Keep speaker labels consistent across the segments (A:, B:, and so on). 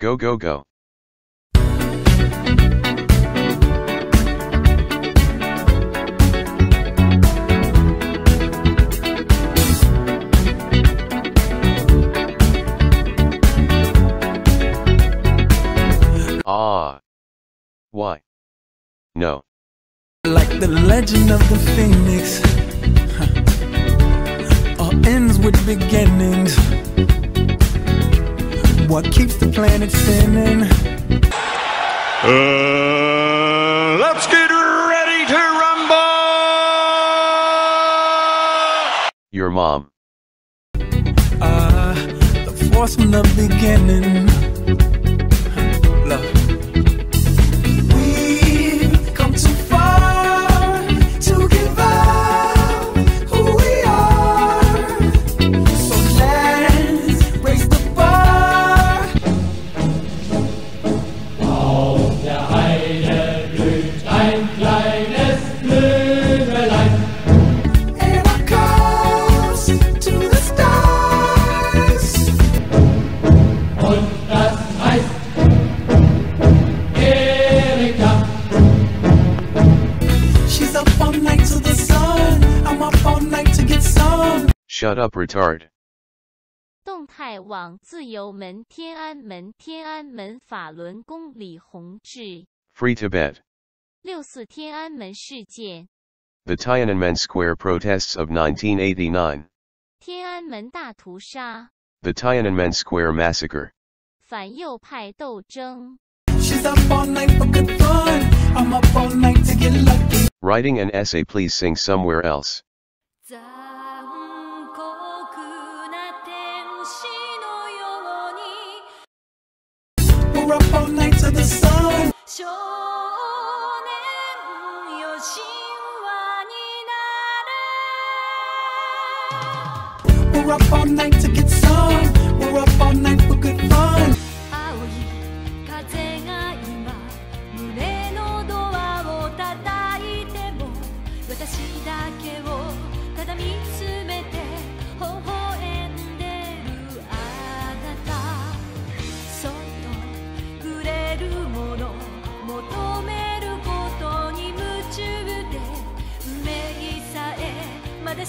A: Go go go. Ah. Why? No.
B: Like the legend of the phoenix. huh. All ends with beginnings. What keeps the planet spinning?
C: Uh, let's get ready to rumble!
A: Your mom.
B: Ah, the force from the beginning.
A: Shut up retard.
D: 动态网自由门天安门天安门法轮功李洪志
A: Free Tibet.
D: 六四天安门事件，
A: The Tiananmen Square protests of 1989.
D: 天安门大屠杀，
A: The Tiananmen Square massacre.
D: 反右派斗争，
B: She's up all night for good fun. I'm up all night to get lucky.
A: Writing an essay please sing somewhere else.
B: up all night to the sun.
D: 少年よ神話になれ
B: We're up all night to get some. We're up all night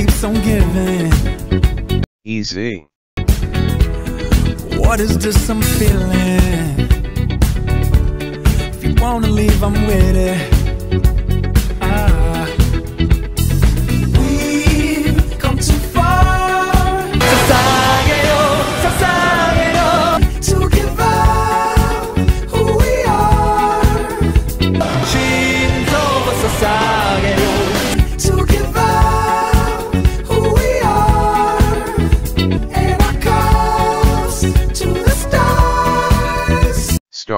B: keeps on giving.
A: Easy.
B: What is this I'm feeling? If you wanna leave, I'm with it.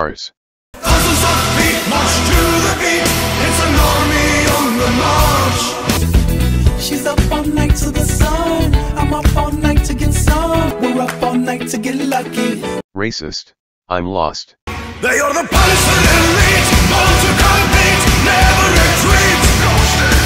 C: March.
B: She's up all night to the sun. I'm up all night to get some. We're up all night to get lucky.
A: Racist. I'm lost.
C: They are the punishment elite. Born to compete, never retreat. No sedition.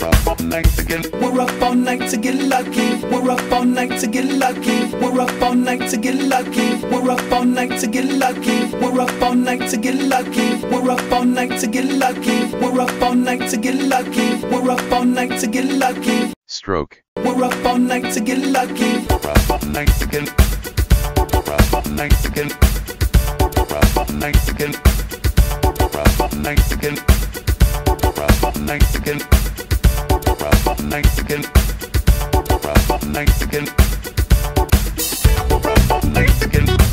C: We're
B: We're up all night to get lucky. We're up all night to get lucky. We're up all night to get lucky. We're up all night to get lucky. We're up all night to get lucky. We're up all night to get lucky. We're up all night to get lucky. We're up all night to get lucky.
A: stroke,
B: We're up all night to get lucky. We're Mexican. Mexican. Mexican.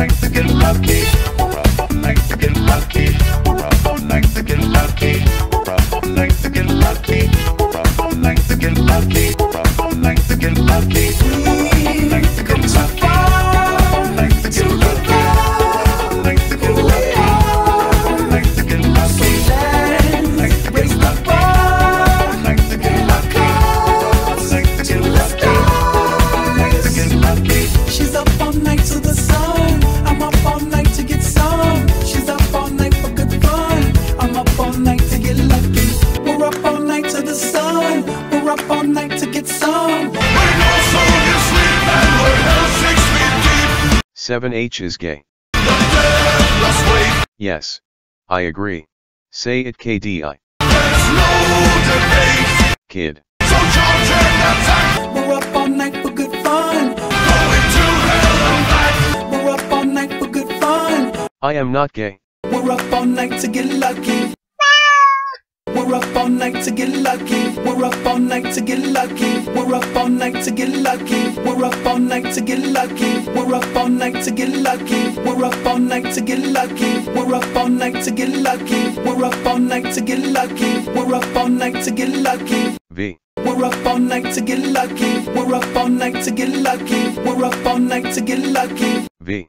B: Tonight's a lucky.
A: 7H is gay. Yes. I agree. Say it KDI. Kid.
B: We're up all night for good fun. We're up all night for good fun.
A: I am not gay.
B: We're up all night to get lucky. We're up all night to get lucky. We're up all night to get lucky. We're up all night to get lucky. We're up all night to get lucky. We're up all night to get lucky. We're up all night to get lucky. We're up all night to get lucky. We're up all night to get lucky. We're up all night to get lucky.
A: V.
B: We're up all night to get lucky. We're up all night to get lucky. We're up all night to get lucky.
A: V.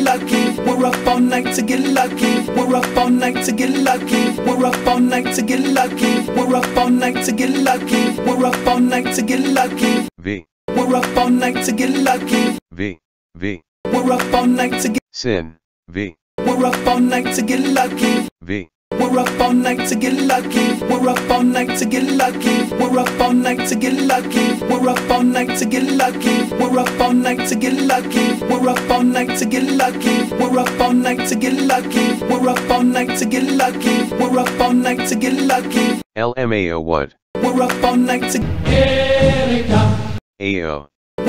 B: We're up all night to get lucky. We're up all night to get lucky. We're up all night to get lucky. We're up all night to get lucky. We're up all night to get lucky.
A: V.
B: We're up all night to get lucky.
A: V. V.
B: We're up all night to get.
A: Sin. V.
B: We're up all night to get lucky.
A: V.
B: We're up all night to get lucky. We're up all night to get lucky. We're up all night to get lucky. We're up all night to get lucky. We're up all night to get lucky. We're up all night to get lucky. We're up all night to get lucky. We're up all night to get lucky. We're up all night to get lucky.
A: LMAO what?
B: We're up all night to
E: Erika,
A: AO.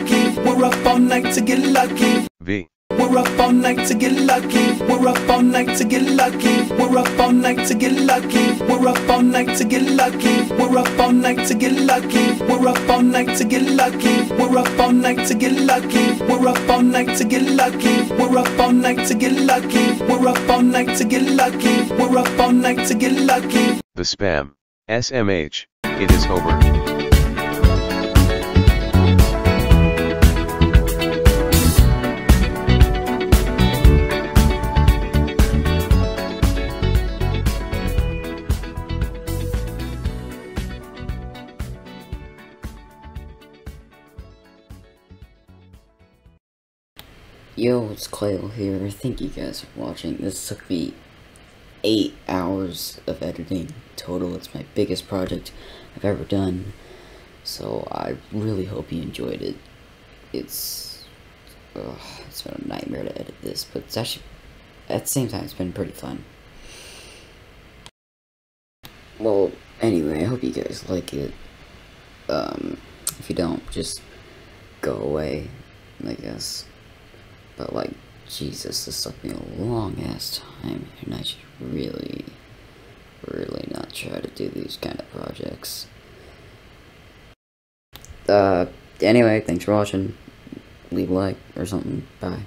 B: lucky. We're up all night to get lucky.
A: V.
B: We're up all night to get lucky. We're up all night to get lucky. We're up all night to get lucky. We're up all night to get lucky. We're up all night to get lucky. We're up all night to get lucky. We're up all night to get lucky. We're up all night to get lucky. We're up all night to get lucky. We're up all night to get lucky. We're up all night to get lucky.
A: The spam. SMH. It is over.
F: Yo, it's Clayel here. Thank you guys for watching. This took me eight hours of editing total. It's my biggest project I've ever done. So I really hope you enjoyed it. It's ugh, it's been a nightmare to edit this, but it's actually at the same time it's been pretty fun. Well, anyway, I hope you guys like it. Um, if you don't, just go away, I guess. But like, Jesus, this took me a long ass time, and I should really, really not try to do these kind of projects. Uh, anyway, thanks for watching. Leave a like or something. Bye.